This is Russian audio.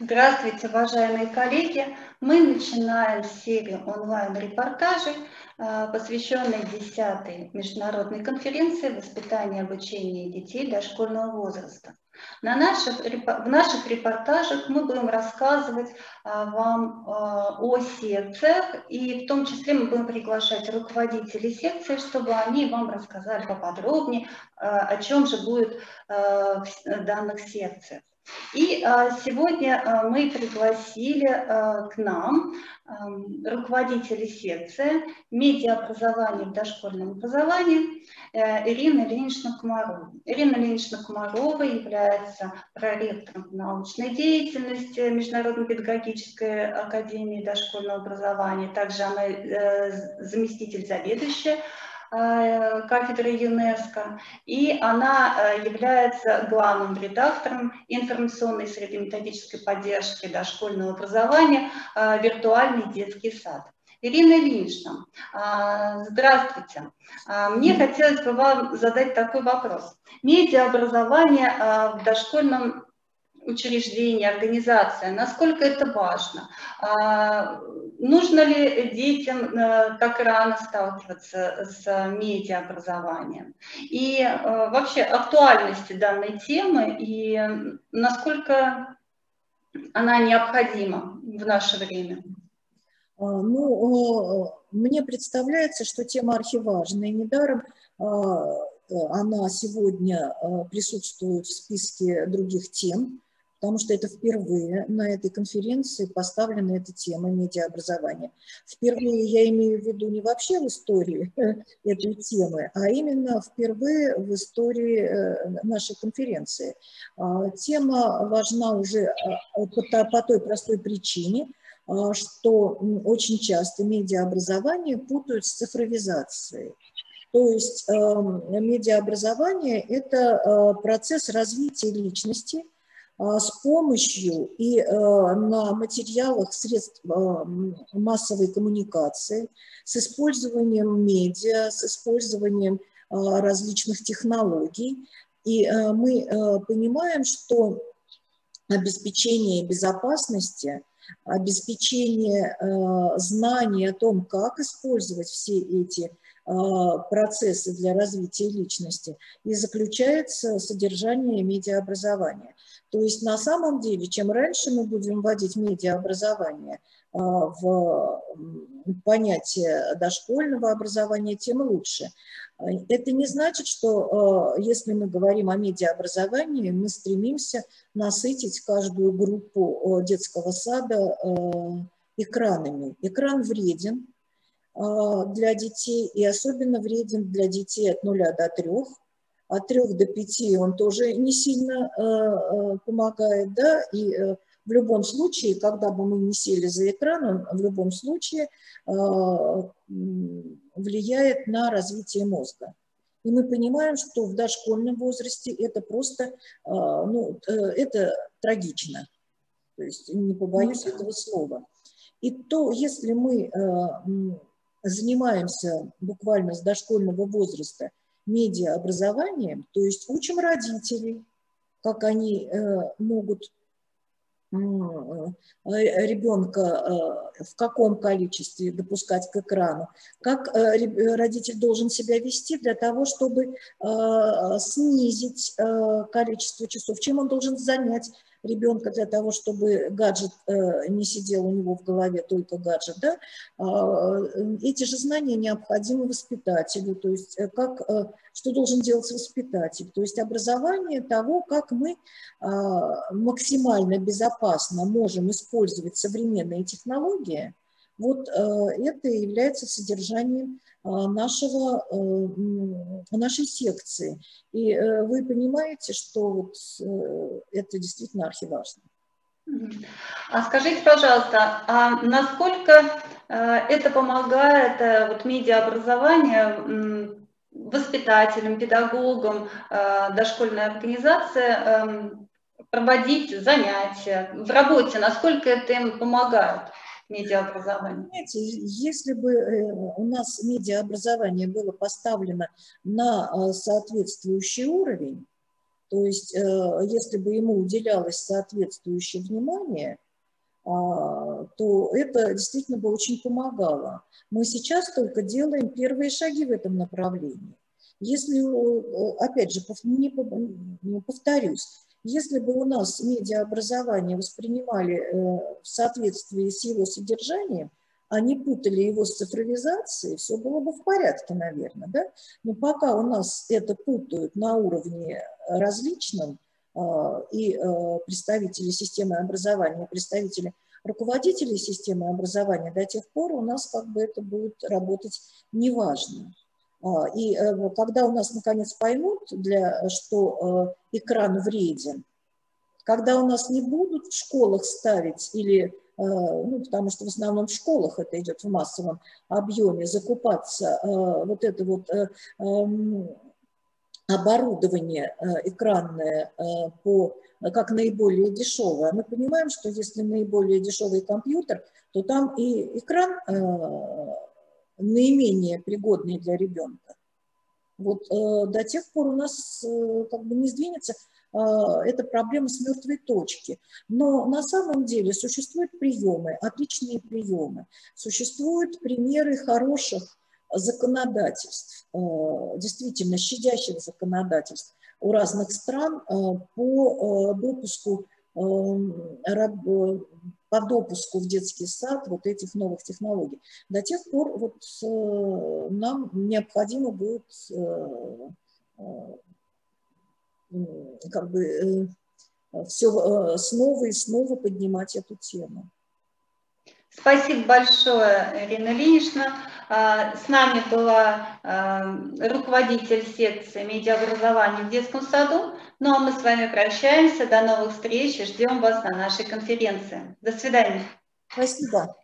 Здравствуйте, уважаемые коллеги! Мы начинаем серию онлайн-репортажей, э, посвященной 10-й международной конференции «Воспитание и обучение детей дошкольного возраста». На наших, в наших репортажах мы будем рассказывать э, вам э, о секциях, и в том числе мы будем приглашать руководителей секции, чтобы они вам рассказали поподробнее, о чем же будет в данных секциях. И а, сегодня а, мы пригласили а, к нам руководителя секции медиаобразования в дошкольном образовании э, Ирина Ильинична Комарова. Ирина Ильинична Комарова является проректором научной деятельности Международной педагогической академии дошкольного образования. Также она э, заместитель заведующая Э, кафедры ЮНЕСКО, и она э, является главным редактором информационной среды методической поддержки дошкольного образования «Виртуальный детский сад». Ирина Ильинична, здравствуйте. Мне хотелось бы вам задать такой вопрос. Медиаобразование в дошкольном учреждение, организация, насколько это важно. А, нужно ли детям э, так рано сталкиваться с медиаобразованием? И э, вообще актуальности данной темы и насколько она необходима в наше время? А, ну, мне представляется, что тема архиважная. Недаром а, она сегодня присутствует в списке других тем, потому что это впервые на этой конференции поставлена эта тема медиаобразования. Впервые я имею в виду не вообще в истории этой темы, а именно впервые в истории э, нашей конференции. А, тема важна уже а, по той простой причине, а, что очень часто медиаобразование путают с цифровизацией. То есть эм, медиаобразование – это э, процесс развития личности – а, с помощью и на материалах средств а, массовой коммуникации, с использованием медиа, с использованием а, различных технологий. И мы понимаем, что обеспечение безопасности, обеспечение знаний о том, как использовать все эти процессы для развития личности, и заключается содержание медиаобразования. То есть на самом деле, чем раньше мы будем вводить медиаобразование а, в понятие дошкольного образования, тем лучше. Это не значит, что а, если мы говорим о медиаобразовании, мы стремимся насытить каждую группу детского сада а, экранами. Экран вреден для детей и особенно вреден для детей от 0 до 3, от 3 до 5 он тоже не сильно э, э, помогает, да, и э, в любом случае, когда бы мы не сели за экран, он в любом случае влияет на развитие мозга. И мы понимаем, что в дошкольном возрасте это просто, ну, это трагично. То есть не побоюсь этого слова. И то, если мы занимаемся буквально с дошкольного возраста – медиаобразованием, то есть учим родителей, как они э, могут ребенка э, в каком количестве допускать к экрану, как родитель должен себя вести для того, чтобы снизить количество часов, чем он должен занять ребенка для того, чтобы гаджет э, не сидел у него в голове, только гаджет, да, а, эти же знания необходимы воспитателю, то есть э, как, э, что должен делать воспитатель, то есть образование того, как мы а, максимально безопасно можем использовать современные технологии, вот это является содержанием а, нашего, э, нашей секции. И э, вы понимаете, что вот э, это действительно архиважно. А скажите, пожалуйста, а насколько это помогает вот, медиаобразование воспитателям, педагогам, дошкольной организации эм, проводить занятия в работе, насколько это им помогает? медиаобразования? Знаете, если бы э, у нас медиаобразование было поставлено на э, соответствующий уровень, То есть, если бы ему уделялось соответствующее внимание, а, то это действительно бы очень помогало. Мы сейчас только делаем первые шаги в этом направлении. Если, опять же, не повторюсь, если бы у нас медиаобразование воспринимали э, в соответствии с его содержанием, а не путали его с цифровизацией, все было бы в порядке, наверное. Да? Но пока у нас это путают на уровне различном, а, и э, представители системы образования, представители руководителей системы образования, до тех пор у нас как бы это будет работать неважно. А, и э, когда у нас наконец поймут, для, что э, экран вреден, когда у нас не будут в школах ставить или, э, ну, потому что в основном в школах это идет в массовом объеме, закупаться вот это вот эм, оборудование экранное по, как наиболее дешевое. Мы понимаем, что если наиболее дешевый компьютер, то там и экран наименее пригодные для ребенка. Вот э, до тех пор у нас э, как бы не сдвинется э, эта проблема с мертвой точки. Но на самом деле существуют приемы, отличные приемы, существуют примеры хороших законодательств, э, действительно щадящих законодательств у разных стран э, по э, допуску эм, по допуску в детский сад вот этих новых технологий. До тех пор вот э, нам необходимо будет э, э, как бы все снова и снова поднимать эту тему. Спасибо большое, Ирина Ильинична. А, с нами была руководитель секции медиаобразования в детском саду ну а мы с вами прощаемся. До новых встреч и ждем вас на нашей конференции. До свидания. Спасибо.